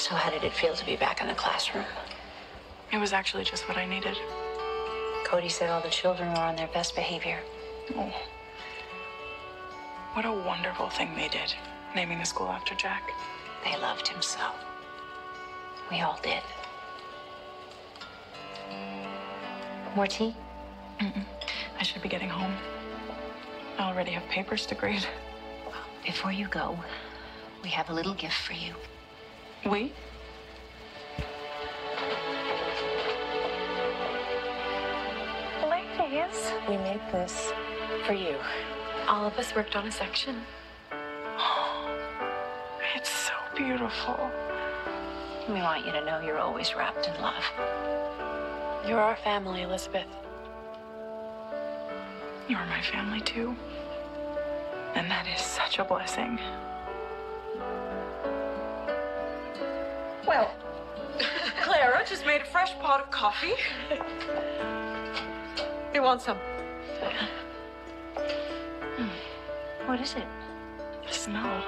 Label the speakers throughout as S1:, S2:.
S1: So, how did it feel to be back in the classroom?
S2: It was actually just what I needed.
S1: Cody said all the children were on their best behavior.
S2: Oh. What a wonderful thing they did, naming the school after Jack.
S1: They loved him so. We all did. More tea?
S2: Mm-mm. I should be getting home. I already have papers to grade.
S1: Before you go, we have a little gift for you.
S2: We? Ladies,
S1: We made this for you.
S2: all of us worked on a section. It's so beautiful.
S1: We want you to know you're always wrapped in love.
S2: You're our family, Elizabeth. You're my family, too. And that is such a blessing.
S3: Well, Clara just made a fresh pot of coffee. You want some? Hmm.
S1: What is it?
S2: The smell.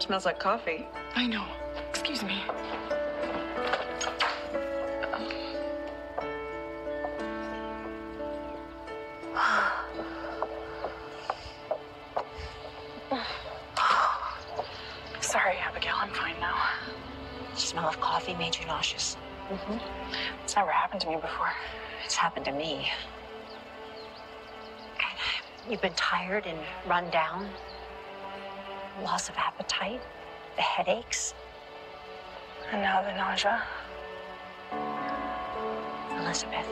S3: Smells like coffee.
S2: I know. Excuse me. Sorry, Abigail. I'm fine now.
S1: The smell of coffee made you nauseous. Mm-hmm.
S2: It's never happened to me before.
S1: It's happened to me. And you've been tired and run down. Loss of appetite, the headaches.
S2: And now the nausea.
S1: Elizabeth,